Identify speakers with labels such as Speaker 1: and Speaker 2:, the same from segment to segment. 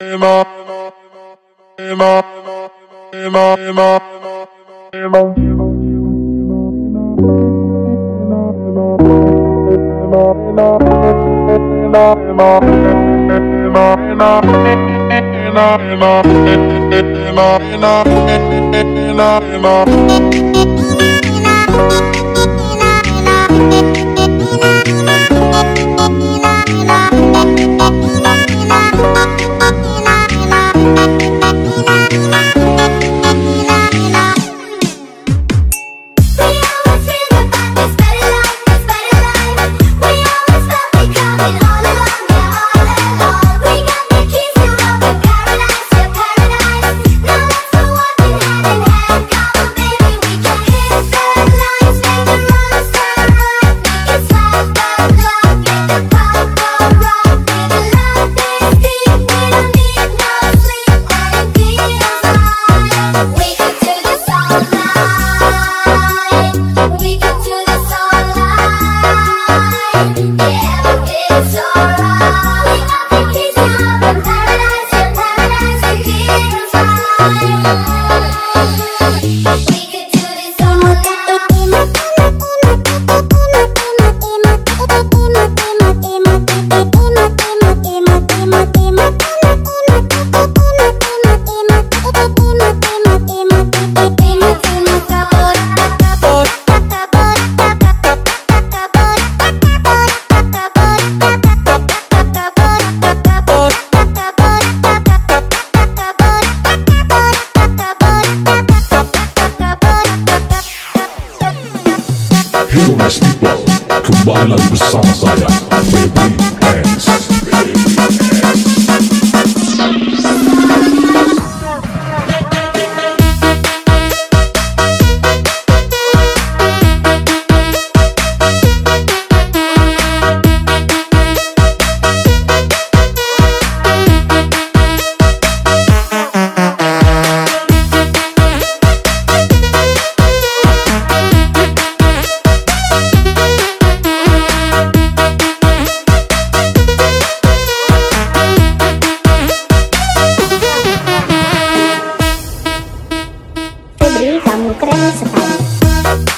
Speaker 1: Emma, Emma, Emma, Emma, Emma.
Speaker 2: Hillness People Kembali lagi bersama saya Baby Hands
Speaker 3: Febri, kamu keren sekali.
Speaker 2: красота.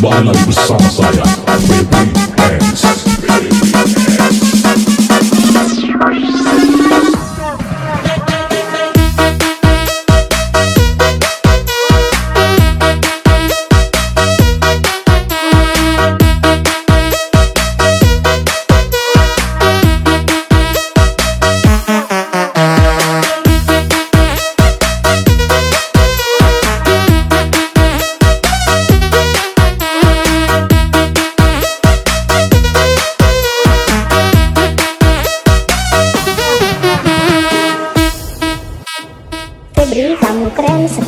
Speaker 2: Baila o salsa, baby, hands.
Speaker 4: ក្រែម
Speaker 2: ស